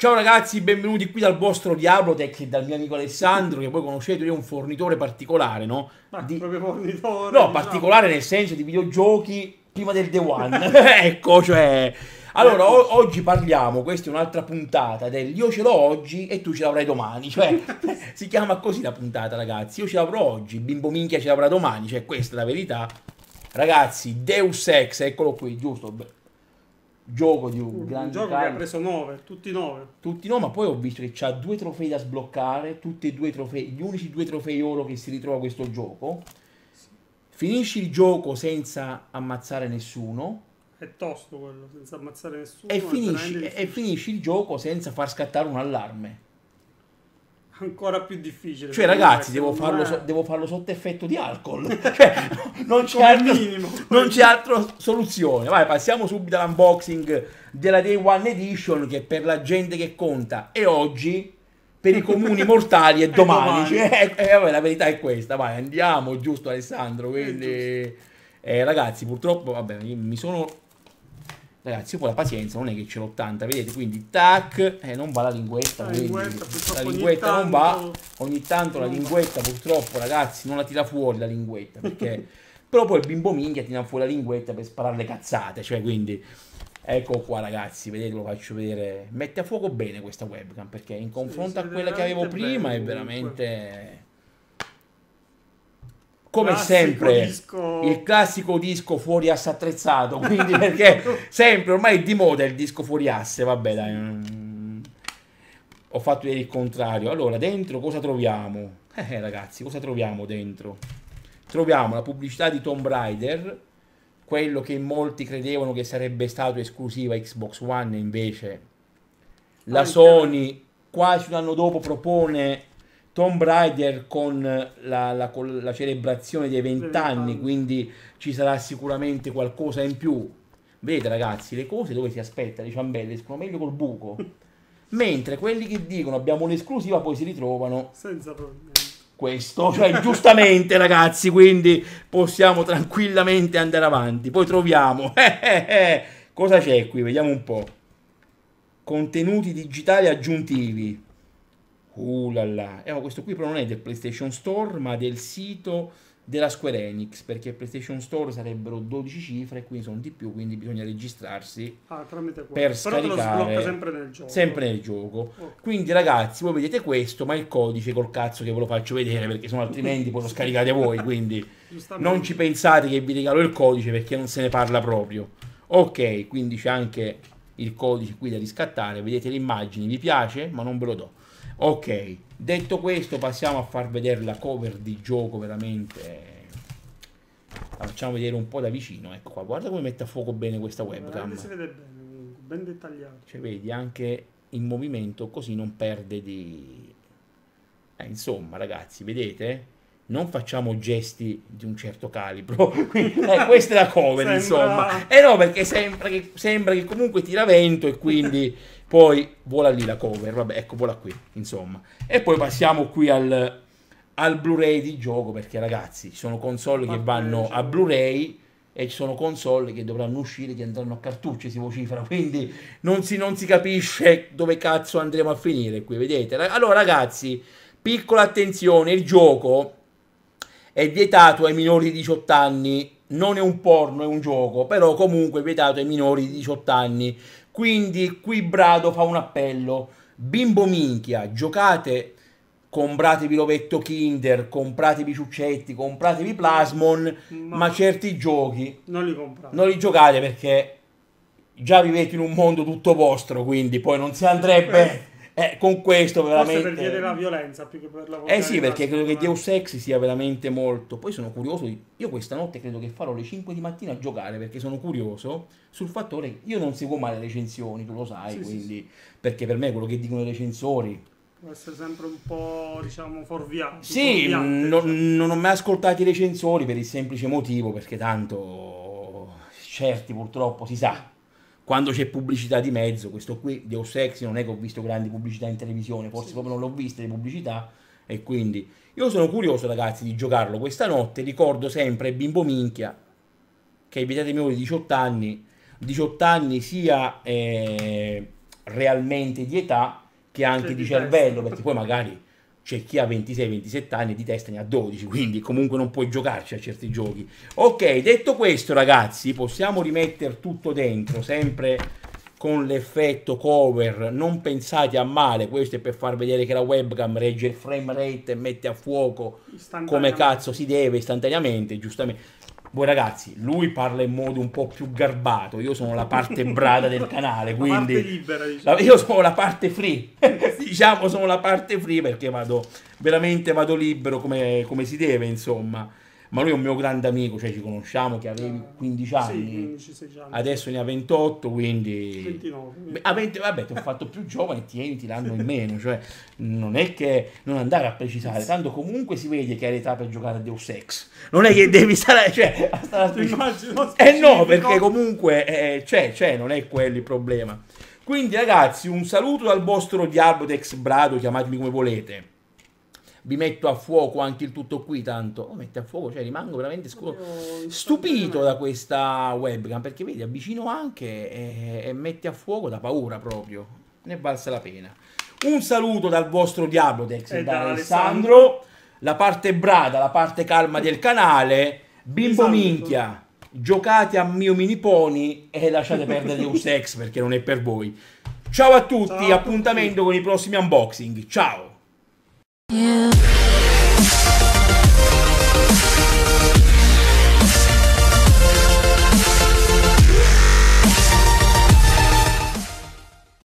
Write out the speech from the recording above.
Ciao ragazzi, benvenuti qui dal vostro Diablotech e dal mio amico Alessandro, che voi conoscete, lui è un fornitore particolare, no? Ma Di- proprio fornitore. No, diciamo. particolare nel senso di videogiochi prima del day one. ecco, cioè... Allora, o- oggi parliamo, questa è un'altra puntata del io ce l'ho oggi e tu ce l'avrai domani. Cioè, si chiama così la puntata, ragazzi. Io ce l'avrò oggi, bimbo minchia ce l'avrà domani. Cioè, questa è la verità. Ragazzi, Deus Ex, eccolo qui, giusto? Gioco di un Un grande gioco che carico. ha preso 9, tutti 9. Tutti no, ma poi ho visto che c'ha due trofei da sbloccare, tutti e due trofei, gli unici due trofei oro che si ritrova questo gioco. Finisci il gioco senza ammazzare nessuno È tosto quello, senza ammazzare nessuno. e finisci, e finisci il gioco senza far scattare un allarme. Ancora più difficile. Cioè, ragazzi, devo secondo farlo, so- devo farlo sotto effetto di alcol. cioè, non c'è, altro- minimo. non c'è altra soluzione. Vai, passiamo subito all'unboxing della Day One Edition che per la gente che conta è oggi, per i comuni mortali è domani. domani. Cioè, eh, vabbè, la verità è questa. Vai, andiamo, giusto Alessandro. Quindi, eh, ragazzi, purtroppo, vabbè, mi sono... Ragazzi, io poi la pazienza non è che ce l'ho tanta, vedete? Quindi, tac, eh, non va la linguetta. La quindi linguetta, la linguetta non va. tanto- Ogni tanto la va. linguetta, purtroppo, ragazzi, non la tira fuori la linguetta perché. Però poi il bimbo minchia tira fuori la linguetta per sparare le cazzate. Cioè, quindi. Ecco qua, ragazzi, vedete, lo faccio vedere. Mette a fuoco bene questa webcam perché in confronto si a quella che avevo prima è veramente. Come Classico sempre, disco- il classico disco fuori asse attrezzato. Quindi, perché sempre ormai è di moda il disco fuori asse. Vabbè, dai. mm. Ho fatto vedere il contrario. Allora, dentro cosa troviamo? Eh, ragazzi, cosa troviamo dentro? Troviamo la pubblicità di Tomb Raider, quello che molti credevano che sarebbe stato esclusiva Xbox One, invece la Ah, Sony quasi un anno dopo propone Tomb Raider con la, la- con la celebrazione dei 20 vent'anni. anni, quindi ci sarà sicuramente qualcosa in più. Vedete ragazzi, le cose dove si aspetta, le ciambelle escono meglio col buco. Mentre quelli che dicono abbiamo un'esclusiva poi si ritrovano Senza problemi. questo, cioè giustamente ragazzi, quindi possiamo tranquillamente andare avanti. Poi troviamo, eh, eh, eh, cosa c'è qui, vediamo un po'. Contenuti digitali aggiuntivi. Uh là là. Eh, questo qui però non è del PlayStation Store, ma del sito della Square Enix, perché PlayStation Store sarebbero 12 cifre, qui sono di più, quindi bisogna registrarsi Ah, tramite quello. per Però scaricare sblocca sempre nel gioco. sempre nel gioco. Ok. Quindi ragazzi, voi vedete questo, ma il codice col cazzo che ve lo faccio vedere perché sennò altrimenti poi lo scaricate voi, quindi non ci pensate che vi regalo il codice perché non se ne parla proprio. Ok, quindi c'è anche il codice qui da riscattare, vedete le immagini, vi piace? Ma non ve lo do. Ok, detto questo passiamo a far vedere la cover di gioco veramente... La facciamo vedere un po' da vicino, ecco qua, guarda come mette a fuoco bene questa webcam. Si vede bene, ben dettagliato. Cioè, vedi, anche in movimento così non perde di... Eh, insomma, ragazzi, vedete? Non facciamo gesti di un certo calibro. Quindi, eh, questa è la cover, Sembra- insomma. Eh no, perché sembra che, sembra che comunque tira vento e quindi poi vola lì la cover. Vabbè, ecco, vola qui, insomma. E poi passiamo qui al, al Blu-ray di gioco, perché ragazzi, ci sono console che vanno a. Blu-ray e ci sono console che dovranno uscire che andranno a cartucce si vocifera quindi non si, non si capisce dove cazzo andremo a finire qui vedete allora ragazzi piccola attenzione il gioco è vietato ai minori di 18 anni non è un porno è un gioco però comunque è vietato ai minori di 18 anni quindi qui Brado fa un appello bimbo minchia giocate compratevi l'ovetto Kinder compratevi ciuccetti compratevi Plasmon Ma, ma certi giochi non li comprate. non li giocate perché già vivete in un mondo tutto vostro, quindi poi non si andrebbe eh, con questo Forse per veramente. via della violenza più che per la Eh sì, perché credo che. Deus Ex sia veramente molto. Poi sono curioso. di- Io questa notte credo che farò le 5 di mattina a giocare perché sono curioso sul fattore che io non seguo mai le recensioni, tu lo sai, Sì, sì, quindi perché per me quello che dicono i recensori Può essere sempre un po', diciamo, fuorviato. Sì, non, diciamo. non ho mai ascoltato i recensori per il semplice motivo, perché tanto certi purtroppo si sa, quando c'è pubblicità di mezzo, questo qui, Deus Ex, non è che ho visto grandi pubblicità in televisione, forse Sì. proprio non l'ho viste le pubblicità, e quindi io sono curioso ragazzi di giocarlo questa notte, ricordo sempre Bimbo Minchia, che evitate di 18 anni, 18 anni sia... eh, realmente di età che anche Che di di cervello, perché poi magari c'è chi ha 26-27 anni di testa ne ha 12, quindi comunque non puoi giocarci a certi giochi. Ok, detto questo ragazzi, possiamo rimettere tutto dentro, sempre con l'effetto cover, non pensate a male, questo è per far vedere che la webcam regge il frame rate e mette a fuoco come cazzo si deve istantaneamente, giustamente. Voi ragazzi, lui parla in modo un po' più garbato, io sono la parte brada del canale, La quindi... parte libera, diciamo. La- io sono la parte free, diciamo sono la parte free perché vado veramente vado libero come, come si deve, insomma. Ma lui è un mio grande amico, cioè ci conosciamo che avevi 15 Sì, anni, 15, 16 anni. adesso ne ha 28, quindi 29. Beh, a 20 vabbè, ti ho fatto più giovane, tieniti l'anno in meno, cioè non è che non andare a precisare, tanto comunque si vede che hai l'età per giocare a Deus Ex. Non è che devi stare, cioè, a stare a Ti Eh no, perché comunque eh, c'è, c'è, non è quello il problema. Quindi ragazzi, un saluto dal vostro Diablotex Brado, chiamatemi come volete. Vi metto a fuoco anche il tutto qui, tanto. Oh, mette a fuoco, cioè rimango veramente scu- stupito da questa webcam, perché vedi, avvicino anche e, e metti a fuoco da paura proprio. Ne è valsa la pena. Un saluto dal vostro Diablotex E da da Alessandro. La parte brada, la parte calma del canale. Bimbo Esatto. minchia, giocate a mio mini pony e lasciate perdere Deus Ex perché non è per voi. Ciao a tutti, Ciao a tutti. appuntamento con i prossimi unboxing. Ciao! You.